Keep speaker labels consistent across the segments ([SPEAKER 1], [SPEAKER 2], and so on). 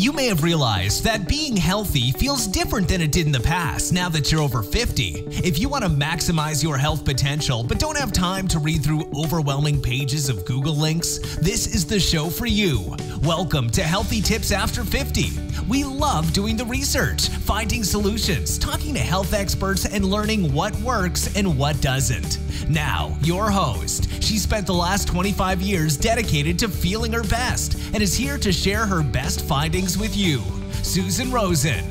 [SPEAKER 1] You may have realized that being healthy feels different than it did in the past now that you're over 50. If you want to maximize your health potential but don't have time to read through overwhelming pages of Google links, this is the show for you. Welcome to Healthy Tips After 50. We love doing the research, finding solutions, talking to health experts, and learning what works and what doesn't. Now, your host. She spent the last 25 years dedicated to feeling her best and is here to share her best findings with you. Susan Rosen.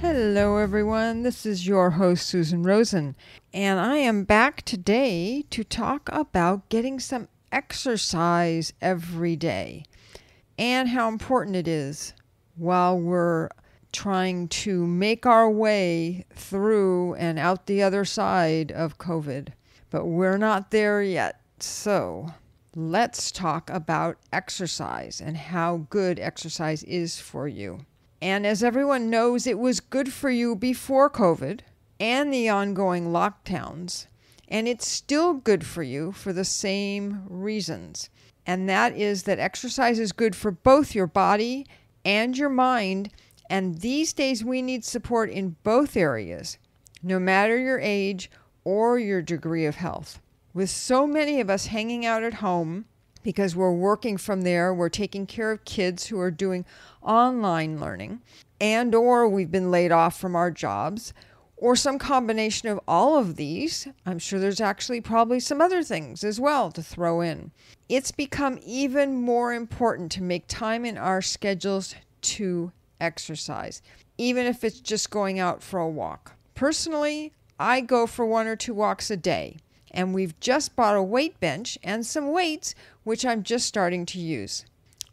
[SPEAKER 2] Hello, everyone. This is your host, Susan Rosen, and I am back today to talk about getting some exercise every day and how important it is while we're trying to make our way through and out the other side of COVID. But we're not there yet. So let's talk about exercise and how good exercise is for you. And as everyone knows, it was good for you before COVID and the ongoing lockdowns. And it's still good for you for the same reasons. And that is that exercise is good for both your body and your mind. And these days, we need support in both areas, no matter your age or your degree of health. With so many of us hanging out at home, because we're working from there we're taking care of kids who are doing online learning and or we've been laid off from our jobs or some combination of all of these i'm sure there's actually probably some other things as well to throw in it's become even more important to make time in our schedules to exercise even if it's just going out for a walk personally i go for one or two walks a day and we've just bought a weight bench and some weights, which I'm just starting to use.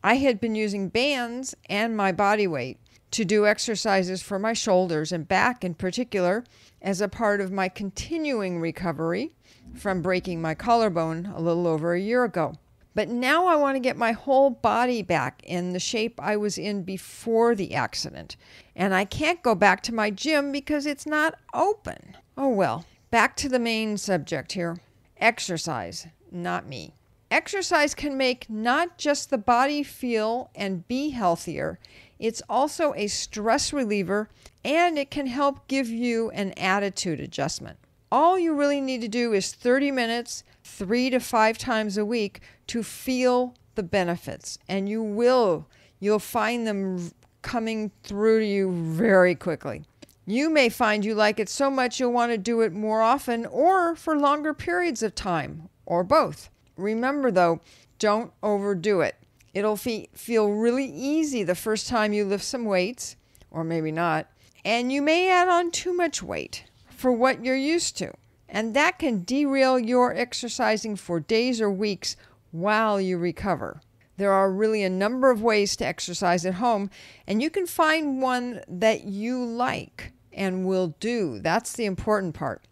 [SPEAKER 2] I had been using bands and my body weight to do exercises for my shoulders and back in particular as a part of my continuing recovery from breaking my collarbone a little over a year ago. But now I want to get my whole body back in the shape I was in before the accident. And I can't go back to my gym because it's not open. Oh well, Back to the main subject here exercise, not me. Exercise can make not just the body feel and be healthier, it's also a stress reliever and it can help give you an attitude adjustment. All you really need to do is 30 minutes, three to five times a week to feel the benefits, and you will. You'll find them coming through to you very quickly. You may find you like it so much you'll want to do it more often or for longer periods of time, or both. Remember though, don't overdo it. It'll fe- feel really easy the first time you lift some weights, or maybe not, and you may add on too much weight for what you're used to. And that can derail your exercising for days or weeks while you recover. There are really a number of ways to exercise at home, and you can find one that you like and will do. That's the important part.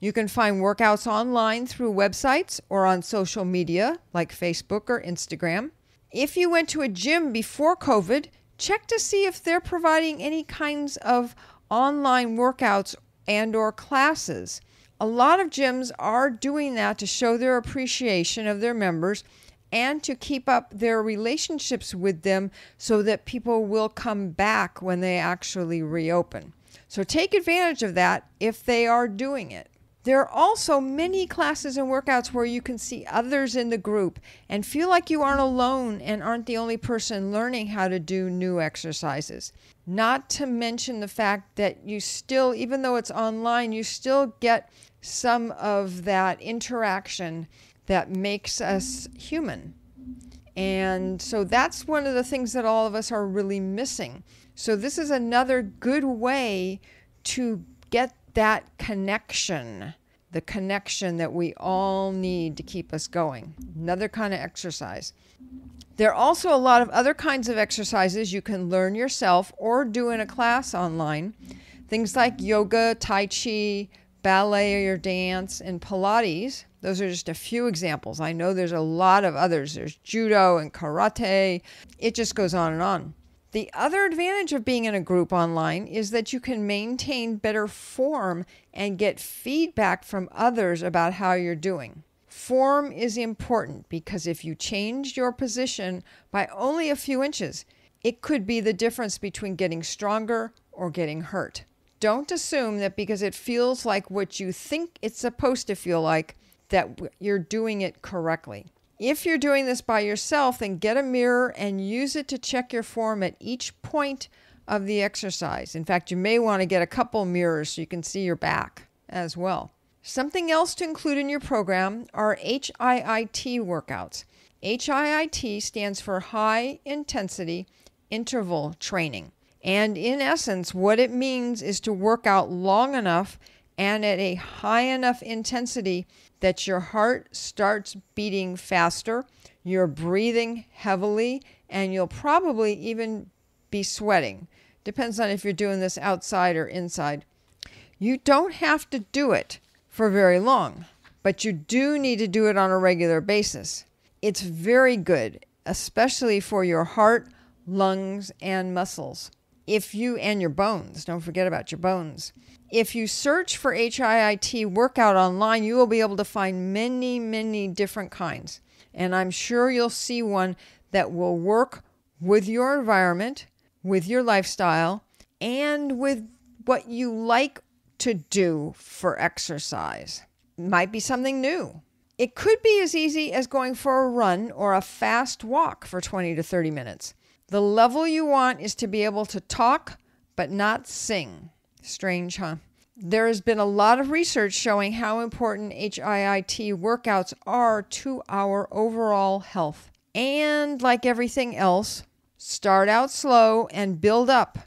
[SPEAKER 2] You can find workouts online through websites or on social media like Facebook or Instagram. If you went to a gym before COVID, check to see if they're providing any kinds of online workouts and or classes. A lot of gyms are doing that to show their appreciation of their members and to keep up their relationships with them so that people will come back when they actually reopen. So take advantage of that if they are doing it. There are also many classes and workouts where you can see others in the group and feel like you aren't alone and aren't the only person learning how to do new exercises. Not to mention the fact that you still, even though it's online, you still get some of that interaction that makes us human. And so that's one of the things that all of us are really missing. So, this is another good way to get that connection, the connection that we all need to keep us going. Another kind of exercise. There are also a lot of other kinds of exercises you can learn yourself or do in a class online. Things like yoga, tai chi, ballet or dance, and Pilates. Those are just a few examples. I know there's a lot of others. There's judo and karate. It just goes on and on. The other advantage of being in a group online is that you can maintain better form and get feedback from others about how you're doing. Form is important because if you change your position by only a few inches, it could be the difference between getting stronger or getting hurt. Don't assume that because it feels like what you think it's supposed to feel like, that you're doing it correctly. If you're doing this by yourself, then get a mirror and use it to check your form at each point of the exercise. In fact, you may want to get a couple mirrors so you can see your back as well. Something else to include in your program are HIIT workouts. HIIT stands for High Intensity Interval Training. And in essence, what it means is to work out long enough and at a high enough intensity that your heart starts beating faster, you're breathing heavily, and you'll probably even be sweating. Depends on if you're doing this outside or inside. You don't have to do it for very long, but you do need to do it on a regular basis. It's very good, especially for your heart, lungs, and muscles. If you and your bones, don't forget about your bones. If you search for HIIT workout online, you will be able to find many, many different kinds. And I'm sure you'll see one that will work with your environment, with your lifestyle, and with what you like to do for exercise. Might be something new. It could be as easy as going for a run or a fast walk for 20 to 30 minutes. The level you want is to be able to talk but not sing. Strange, huh? There has been a lot of research showing how important HIIT workouts are to our overall health. And like everything else, start out slow and build up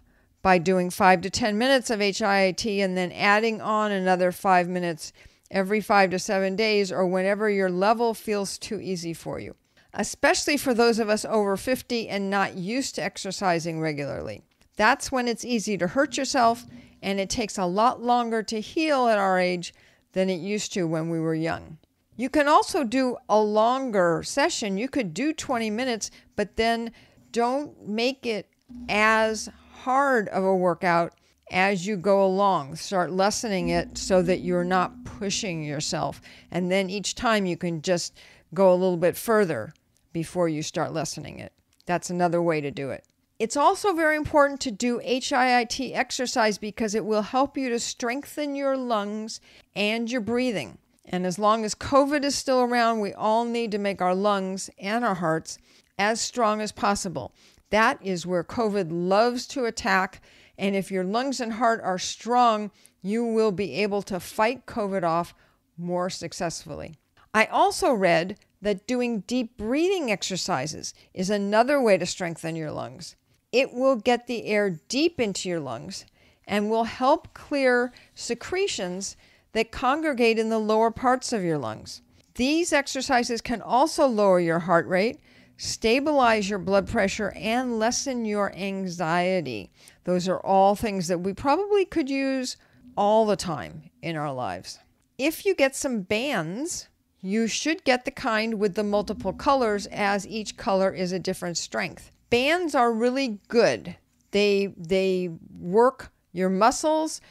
[SPEAKER 2] by doing 5 to 10 minutes of HIIT and then adding on another 5 minutes every 5 to 7 days or whenever your level feels too easy for you. Especially for those of us over 50 and not used to exercising regularly. That's when it's easy to hurt yourself and it takes a lot longer to heal at our age than it used to when we were young. You can also do a longer session. You could do 20 minutes, but then don't make it as hard of a workout as you go along. Start lessening it so that you're not pushing yourself. And then each time you can just go a little bit further before you start lessening it. That's another way to do it. It's also very important to do HIIT exercise because it will help you to strengthen your lungs and your breathing. And as long as COVID is still around, we all need to make our lungs and our hearts as strong as possible. That is where COVID loves to attack. And if your lungs and heart are strong, you will be able to fight COVID off more successfully. I also read that doing deep breathing exercises is another way to strengthen your lungs. It will get the air deep into your lungs and will help clear secretions that congregate in the lower parts of your lungs. These exercises can also lower your heart rate, stabilize your blood pressure, and lessen your anxiety. Those are all things that we probably could use all the time in our lives. If you get some bands, you should get the kind with the multiple colors, as each color is a different strength bands are really good. They they work your muscles.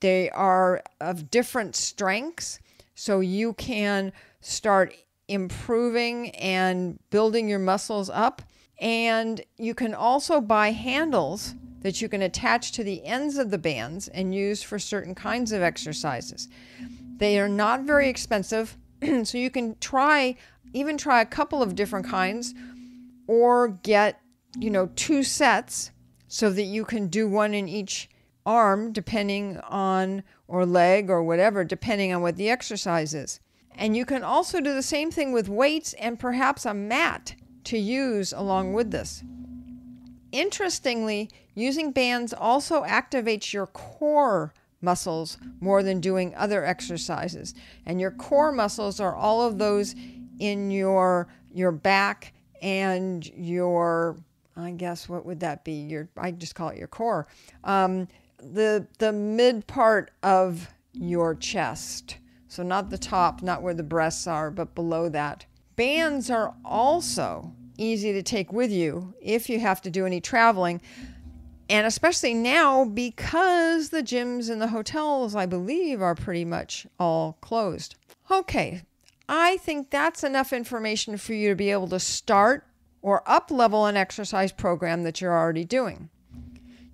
[SPEAKER 2] They are of different strengths, so you can start improving and building your muscles up. And you can also buy handles that you can attach to the ends of the bands and use for certain kinds of exercises. They are not very expensive, so you can try even try a couple of different kinds or get you know, two sets so that you can do one in each arm, depending on, or leg or whatever, depending on what the exercise is. And you can also do the same thing with weights and perhaps a mat to use along with this. Interestingly, using bands also activates your core muscles more than doing other exercises. And your core muscles are all of those in your your back and your I guess what would that be? Your I just call it your core. Um, the the mid part of your chest. So not the top, not where the breasts are, but below that. Bands are also easy to take with you if you have to do any traveling. And especially now because the gyms and the hotels, I believe, are pretty much all closed. Okay, I think that's enough information for you to be able to start or up level an exercise program that you're already doing.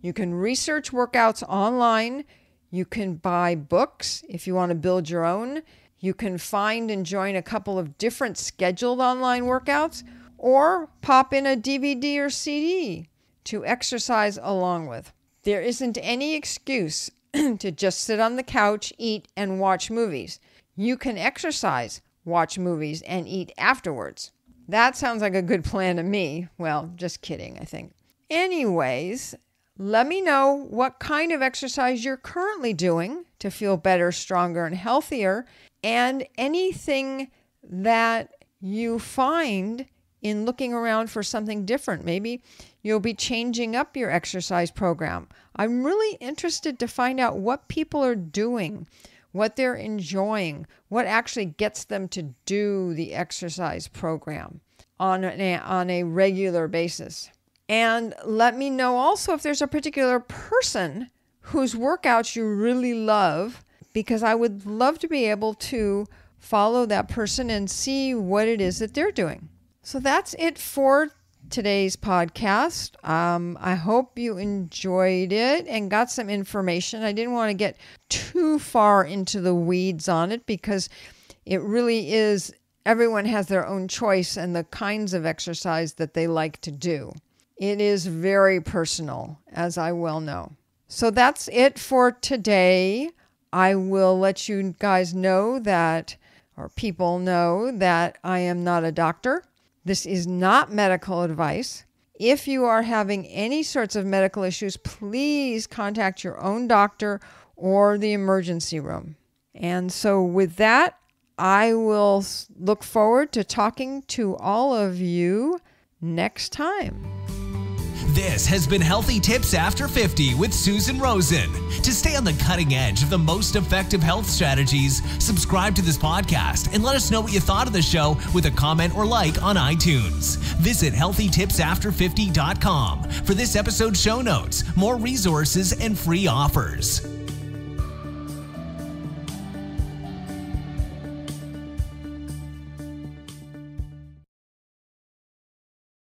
[SPEAKER 2] You can research workouts online. You can buy books if you want to build your own. You can find and join a couple of different scheduled online workouts or pop in a DVD or CD to exercise along with. There isn't any excuse to just sit on the couch, eat, and watch movies. You can exercise, watch movies, and eat afterwards. That sounds like a good plan to me. Well, just kidding, I think. Anyways, let me know what kind of exercise you're currently doing to feel better, stronger, and healthier, and anything that you find in looking around for something different. Maybe you'll be changing up your exercise program. I'm really interested to find out what people are doing, what they're enjoying, what actually gets them to do the exercise program on a, on a regular basis. And let me know also if there's a particular person whose workouts you really love, because I would love to be able to follow that person and see what it is that they're doing. So that's it for today's podcast. Um, I hope you enjoyed it and got some information. I didn't want to get too far into the weeds on it because it really is everyone has their own choice and the kinds of exercise that they like to do. It is very personal, as I well know. So that's it for today. I will let you guys know that, or people know that I am not a doctor. This is not medical advice. If you are having any sorts of medical issues, please contact your own doctor or the emergency room. And so, with that, I will look forward to talking to all of you next time.
[SPEAKER 1] This has been Healthy Tips After 50 with Susan Rosen. To stay on the cutting edge of the most effective health strategies, subscribe to this podcast and let us know what you thought of the show with a comment or like on iTunes. Visit healthytipsafter50.com for this episode's show notes, more resources, and free offers.